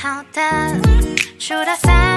好的数到三